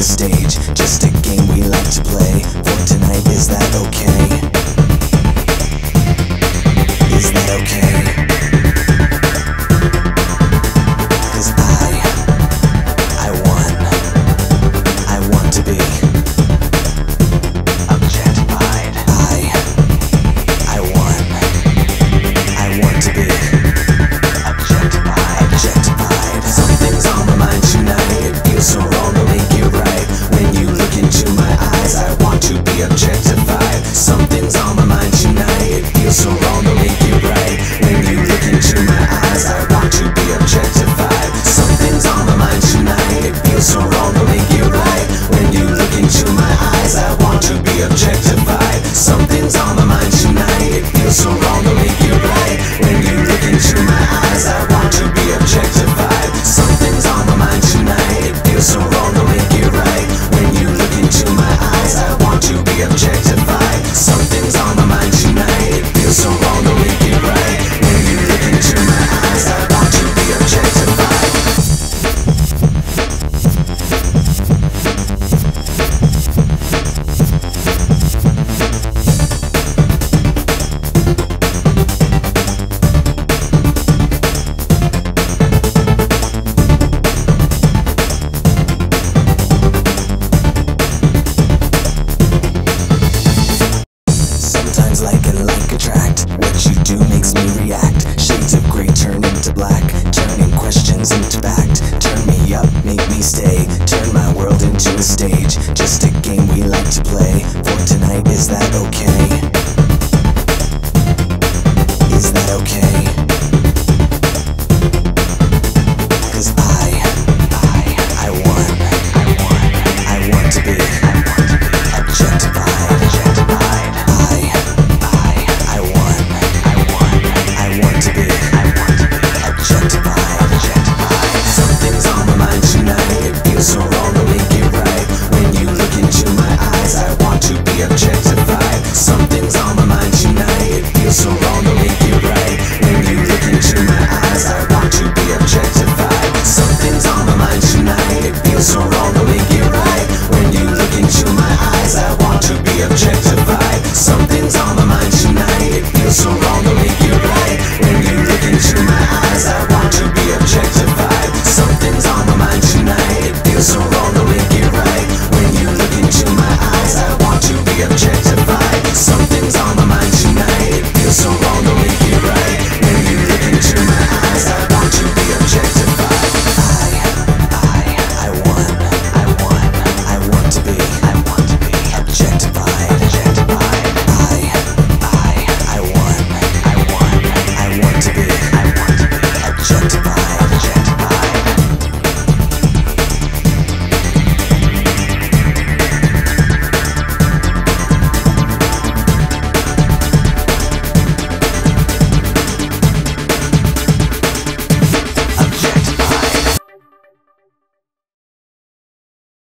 the stage, just a game we like to play. For tonight, is that okay? Turning questions into fact. Turn me up, make me stay. Turn my world into a stage. Just a game we like to play. so wrong to make right. When you look into my eyes I want to be objectified. Something's on my mind tonight It feels so wrong to make right